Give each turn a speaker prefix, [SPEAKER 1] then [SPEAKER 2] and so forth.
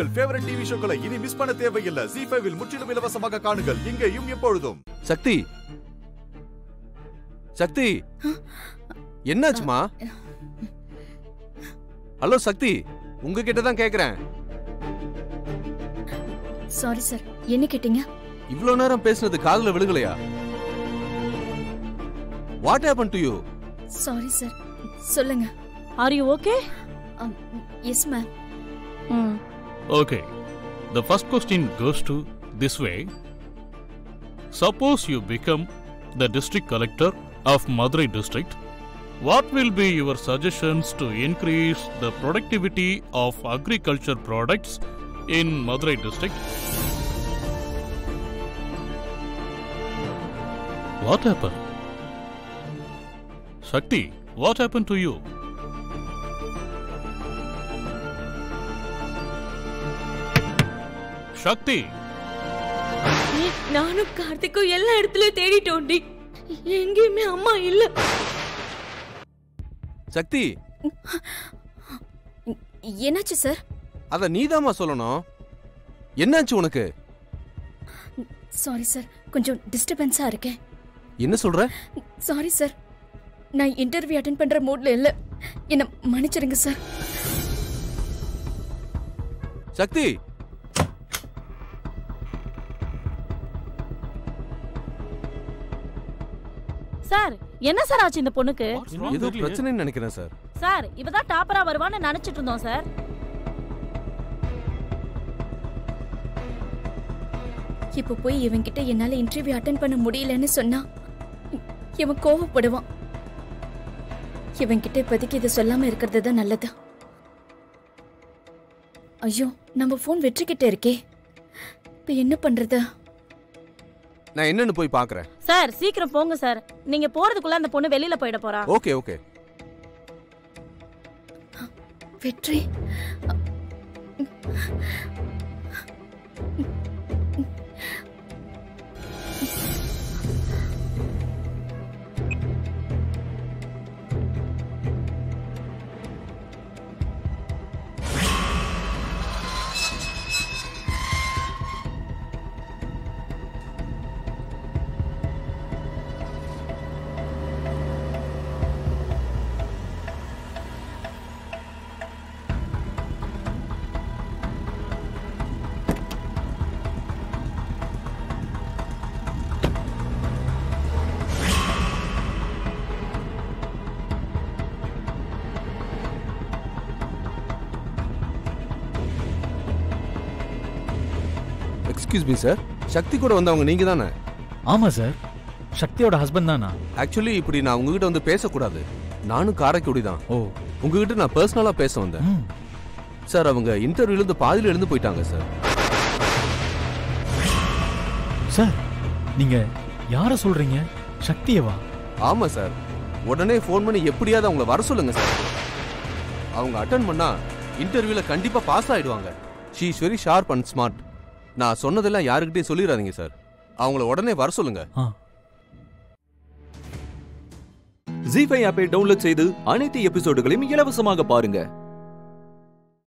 [SPEAKER 1] உங்கள் favourite TV ஷோக்களை இனி miss பண்ண தேவையில்லை. ஜி ஃபைவில் முற்றிலும் இலவசமாக காணுங்கள். இங்கேயும் எப்பொழுதும்.
[SPEAKER 2] சக்தி! சக்தி! என்னாச்சுமா? ஹலோ சக்தி! உங்ககிட்ட தான் கேக்குறேன்.
[SPEAKER 3] சாரி சார் என்ன கேட்டீங்க?
[SPEAKER 2] இவ்ளோ நேரம் பேசுனது காதுல விழுகலையா? What happen to you
[SPEAKER 3] sorry sir சொல்லுங்க.
[SPEAKER 4] Are you okay
[SPEAKER 3] yes ma'am
[SPEAKER 4] hmm
[SPEAKER 5] Okay. The first question goes to this way. Suppose you become the district collector of Madurai district. What will be your suggestions to increase the productivity of agriculture products in Madurai district? What happened? Shakti, what happened to you? Shakti!
[SPEAKER 4] நானும் கார்த்திக்கும் எல்லா இடத்துலயும் தேடிட்டோண்டி எங்கேயுமே அம்மா இல்ல.
[SPEAKER 2] சக்தி.
[SPEAKER 3] என்னாச்சு sir?
[SPEAKER 2] அத நீதாம்மா சொல்லணும். என்னாச்சு உனக்கு?
[SPEAKER 3] Sorry sir. கொஞ்சம் டிஸ்டர்பன்ஸா இருக்கேன்.
[SPEAKER 2] என்ன சொல்ற?
[SPEAKER 3] Sorry sir. நான் இன்டர்வியூ அட்டென்ட் பண்ற மூட்ல இல்ல. என்ன மன்னிச்சிருங்க சார்.
[SPEAKER 2] சக்தி.
[SPEAKER 4] சார் என்ன சார் ஆச்சு இந்த பொண்ணுக்கு?
[SPEAKER 2] ஏதோ பிரச்சனைன்னு நினைக்கிறேன் சார்.
[SPEAKER 4] சார் இவதான் டாப்பரா வருவான்னு நினைச்சிட்டு இருந்தோம் சார்.
[SPEAKER 3] இப்போ போய் இவன்கிட்ட என்னால இன்டர்வியூ அட்டென்ட் பண்ண முடியலன்னு சொன்னா இவன் கோவப்படுவான். இவன்கிட்ட இப்போதைக்கு இதை சொல்லாம இருக்கிறது தான் நல்லது. ஐயோ நம்ம ஃபோன் வெற்றிக்கிட்ட இருக்கே. இப்போ என்ன பண்றது?
[SPEAKER 2] நான் என்னன்னு போய் பாக்குறேன்.
[SPEAKER 4] சார் சீக்கிரம் போங்க சார். நீங்க போறதுக்குள்ள அந்த பொண்ணு வெளியில போயிட போறா.
[SPEAKER 2] Okay okay.
[SPEAKER 3] Vetri.
[SPEAKER 2] Excuse me sir Shakti கூட வந்தவங்க நீங்க தானே?
[SPEAKER 6] ஆமா சார் சக்தியோட ஹஸ்பண்ட் தானா?
[SPEAKER 2] ஆக்சுவலி இப்படி நான் உங்ககிட்ட வந்து பேசக்கூடாது. நானும் காரைக்குடி தான்.
[SPEAKER 6] ஓ.
[SPEAKER 2] உங்ககிட்ட நான் பர்சனலா பேச வந்தேன். சார் அவங்க இன்டர்வியூல இருந்து பாதியில எழுந்து போயிட்டாங்க சார்
[SPEAKER 6] சார் நீங்க யார சொல்றீங்க? சக்தியவா?
[SPEAKER 2] ஆமா சார் உடனே ஃபோன் பண்ணி எப்படியாவது அவங்கள வர சொல்லுங்க சார் அவங்க அட்டன் பண்ணா இன்டர்வியூல கண்டிப்பா பாஸ் ஆயிடுவாங்க. She is very sharp and smart நான் சொன்னதெல்லாம் யாருக்கிட்டையும் சொல்லிடாதீங்க சார். அவங்கள உடனே வர சொல்லுங்க.
[SPEAKER 7] ஜி ஃபைவ் ஆப்பை டவுன்லோட் செய்து அனைத்து எபிசோடுகளையும் இலவசமாக பாருங்க.